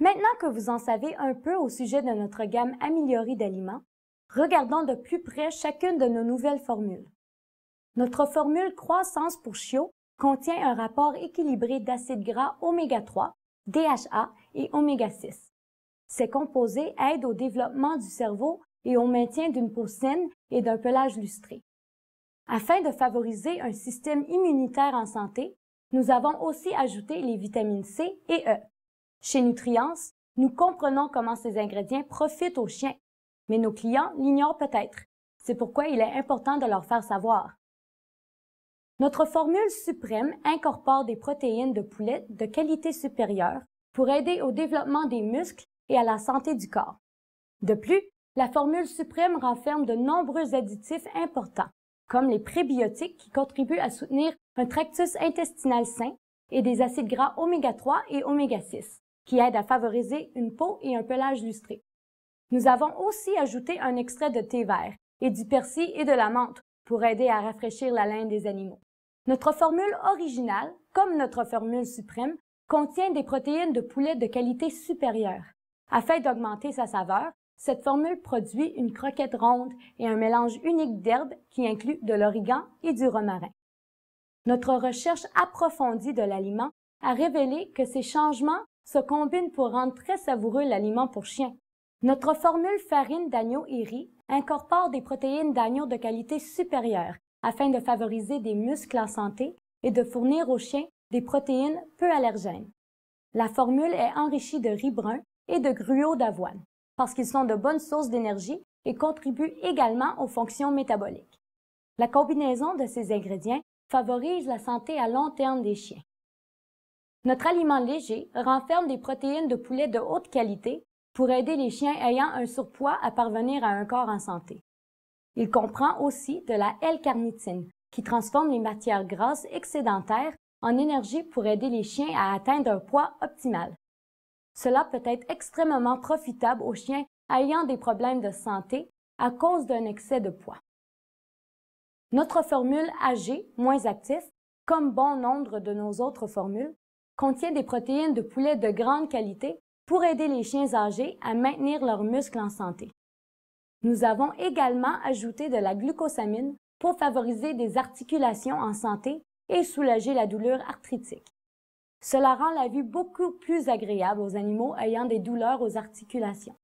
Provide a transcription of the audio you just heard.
Maintenant que vous en savez un peu au sujet de notre gamme améliorée d'aliments, regardons de plus près chacune de nos nouvelles formules. Notre formule croissance pour chiots contient un rapport équilibré d'acides gras oméga 3, DHA et oméga 6. Ces composés aident au développement du cerveau et au maintien d'une peau saine et d'un pelage lustré. Afin de favoriser un système immunitaire en santé, nous avons aussi ajouté les vitamines C et E. Chez Nutrients, nous comprenons comment ces ingrédients profitent aux chiens, mais nos clients l'ignorent peut-être. C'est pourquoi il est important de leur faire savoir. Notre formule suprême incorpore des protéines de poulet de qualité supérieure pour aider au développement des muscles et à la santé du corps. De plus, la formule suprême renferme de nombreux additifs importants, comme les prébiotiques qui contribuent à soutenir un tractus intestinal sain et des acides gras oméga 3 et oméga 6 qui aide à favoriser une peau et un pelage lustré. Nous avons aussi ajouté un extrait de thé vert et du persil et de la menthe pour aider à rafraîchir la laine des animaux. Notre formule originale, comme notre formule suprême, contient des protéines de poulet de qualité supérieure. Afin d'augmenter sa saveur, cette formule produit une croquette ronde et un mélange unique d'herbes qui inclut de l'origan et du romarin. Notre recherche approfondie de l'aliment a révélé que ces changements se combinent pour rendre très savoureux l'aliment pour chien. Notre formule farine d'agneau et riz incorpore des protéines d'agneau de qualité supérieure afin de favoriser des muscles en santé et de fournir aux chiens des protéines peu allergènes. La formule est enrichie de riz brun et de gruau d'avoine parce qu'ils sont de bonnes sources d'énergie et contribuent également aux fonctions métaboliques. La combinaison de ces ingrédients favorise la santé à long terme des chiens. Notre aliment léger renferme des protéines de poulet de haute qualité pour aider les chiens ayant un surpoids à parvenir à un corps en santé. Il comprend aussi de la L-carnitine, qui transforme les matières grasses excédentaires en énergie pour aider les chiens à atteindre un poids optimal. Cela peut être extrêmement profitable aux chiens ayant des problèmes de santé à cause d'un excès de poids. Notre formule AG, moins actif, comme bon nombre de nos autres formules, contient des protéines de poulet de grande qualité pour aider les chiens âgés à maintenir leurs muscles en santé. Nous avons également ajouté de la glucosamine pour favoriser des articulations en santé et soulager la douleur arthritique. Cela rend la vie beaucoup plus agréable aux animaux ayant des douleurs aux articulations.